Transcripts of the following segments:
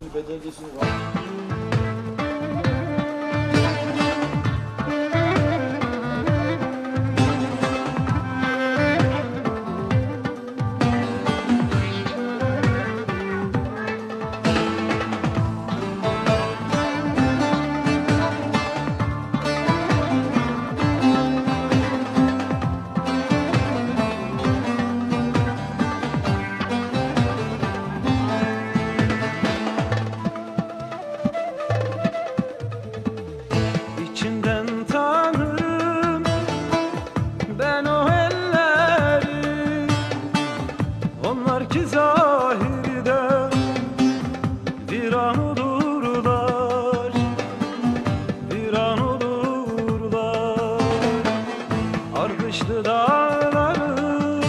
一百多斤西瓜 Onlar ki zahirde viran olurlar Viran olurlar. Ardışlı dağları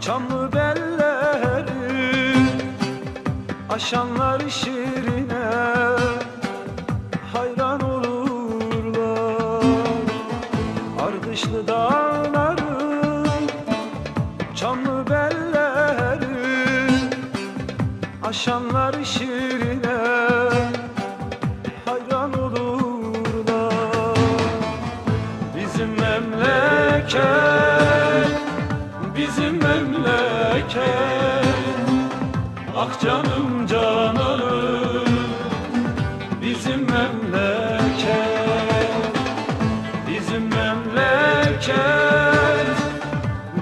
Çamlı belleri Aşanlar şirine hayran olurlar. Ardışlı dağları Çamlı belleri Aşanlar şirine hayran olurlar. Bizim memleket Bizim memleket. Ah canım cananım. Bizim memleket Bizim memleket.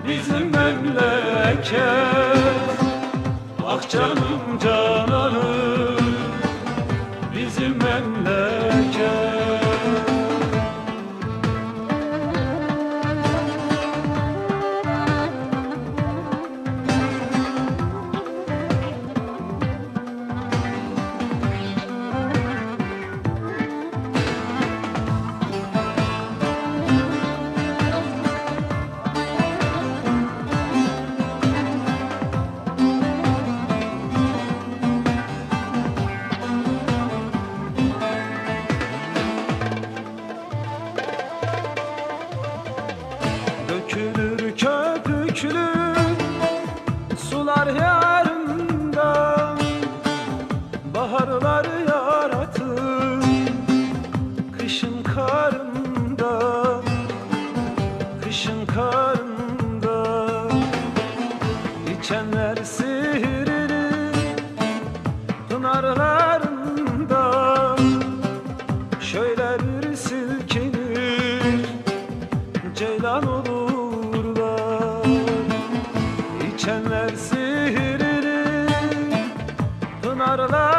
Bizim memleket Ah canım köpüklü sular yarında Baharlar yaratır kışın karında Kışın karında İçenler sihirli İçenler sihirli pınarlarında